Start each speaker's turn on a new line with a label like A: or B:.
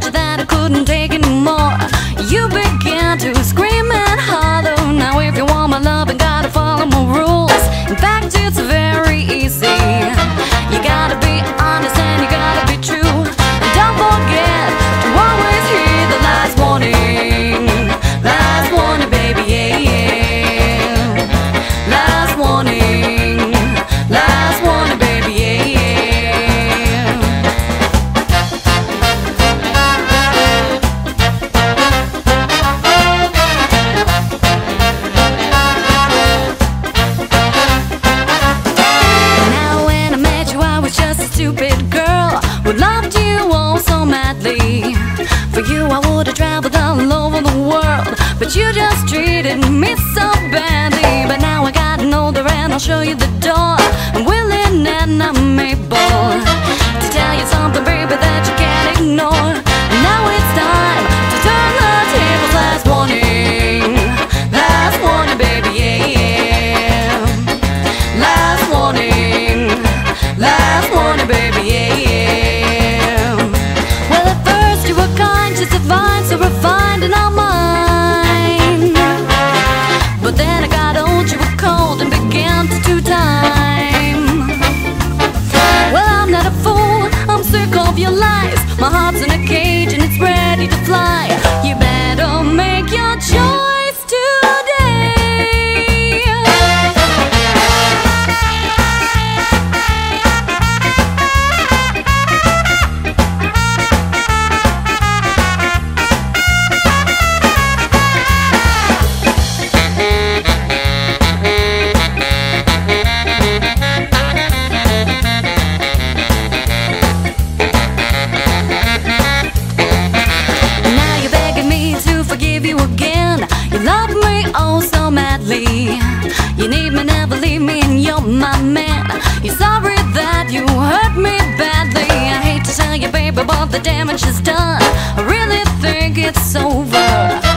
A: told you that I couldn't take anymore You began to scream and holler. Now if you want my love, I gotta follow my rules. In fact, it's very badly. For you, I would have traveled all over the world, but you just treated me so badly. lonely. You need me, never leave me, and you're my man. You're sorry that you hurt me badly. I hate to tell you, baby, but the damage is done. I really think it's over.